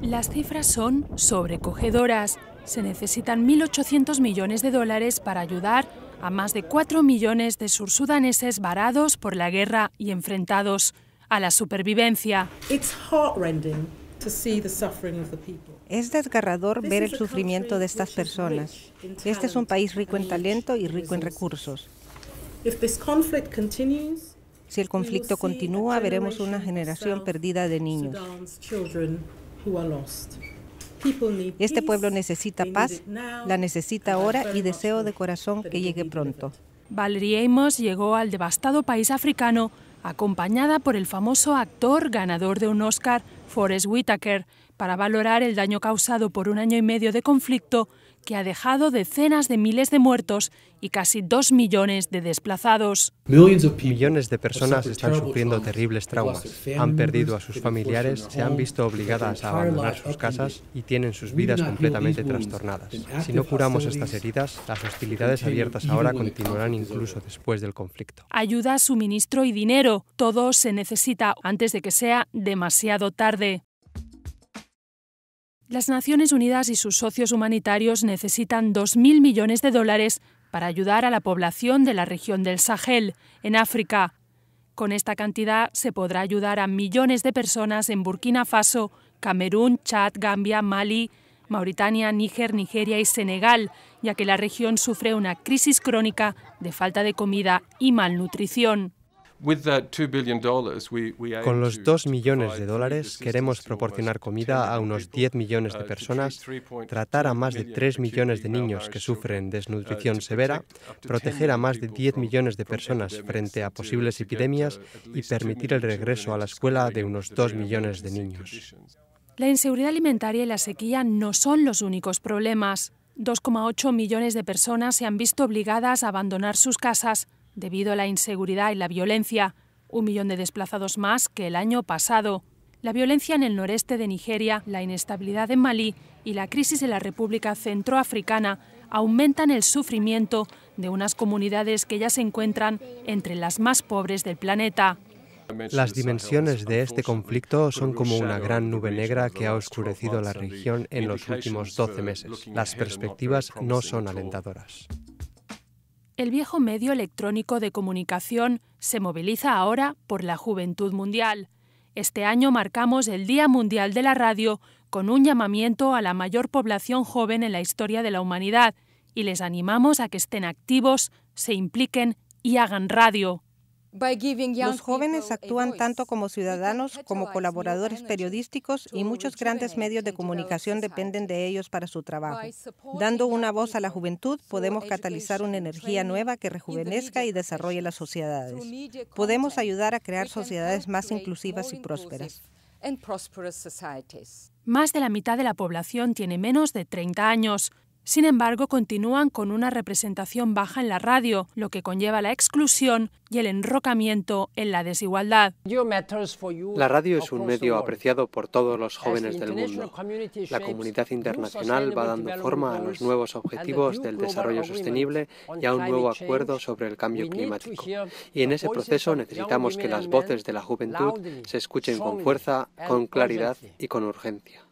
Las cifras son sobrecogedoras. Se necesitan 1.800 millones de dólares para ayudar a más de 4 millones de sursudaneses varados por la guerra y enfrentados a la supervivencia. Es desgarrador ver el sufrimiento de estas personas. Este es un país rico en talento y rico en recursos. Si el conflicto continúa, veremos una generación perdida de niños. Este pueblo necesita paz, la necesita ahora y deseo de corazón que llegue pronto. Valerie Amos llegó al devastado país africano acompañada por el famoso actor ganador de un Oscar, Forrest Whitaker, para valorar el daño causado por un año y medio de conflicto que ha dejado decenas de miles de muertos y casi dos millones de desplazados. Millones de personas están sufriendo terribles traumas. Han perdido a sus familiares, se han visto obligadas a abandonar sus casas y tienen sus vidas completamente trastornadas. Si no curamos estas heridas, las hostilidades abiertas ahora continuarán incluso después del conflicto. Ayuda, suministro y dinero. Todo se necesita antes de que sea demasiado tarde. Las Naciones Unidas y sus socios humanitarios necesitan 2.000 millones de dólares para ayudar a la población de la región del Sahel, en África. Con esta cantidad se podrá ayudar a millones de personas en Burkina Faso, Camerún, Chad, Gambia, Mali, Mauritania, Níger, Nigeria y Senegal, ya que la región sufre una crisis crónica de falta de comida y malnutrición. Con los 2 millones de dólares queremos proporcionar comida a unos 10 millones de personas, tratar a más de 3 millones de niños que sufren desnutrición severa, proteger a más de 10 millones de personas frente a posibles epidemias y permitir el regreso a la escuela de unos 2 millones de niños. La inseguridad alimentaria y la sequía no son los únicos problemas. 2,8 millones de personas se han visto obligadas a abandonar sus casas debido a la inseguridad y la violencia, un millón de desplazados más que el año pasado. La violencia en el noreste de Nigeria, la inestabilidad en Malí y la crisis en la República Centroafricana aumentan el sufrimiento de unas comunidades que ya se encuentran entre las más pobres del planeta. Las dimensiones de este conflicto son como una gran nube negra que ha oscurecido la región en los últimos 12 meses. Las perspectivas no son alentadoras. El viejo medio electrónico de comunicación se moviliza ahora por la juventud mundial. Este año marcamos el Día Mundial de la Radio con un llamamiento a la mayor población joven en la historia de la humanidad y les animamos a que estén activos, se impliquen y hagan radio. Los jóvenes actúan tanto como ciudadanos como colaboradores periodísticos y muchos grandes medios de comunicación dependen de ellos para su trabajo. Dando una voz a la juventud podemos catalizar una energía nueva que rejuvenezca y desarrolle las sociedades. Podemos ayudar a crear sociedades más inclusivas y prósperas. Más de la mitad de la población tiene menos de 30 años. Sin embargo, continúan con una representación baja en la radio, lo que conlleva la exclusión y el enrocamiento en la desigualdad. La radio es un medio apreciado por todos los jóvenes del mundo. La comunidad internacional va dando forma a los nuevos objetivos del desarrollo sostenible y a un nuevo acuerdo sobre el cambio climático. Y en ese proceso necesitamos que las voces de la juventud se escuchen con fuerza, con claridad y con urgencia.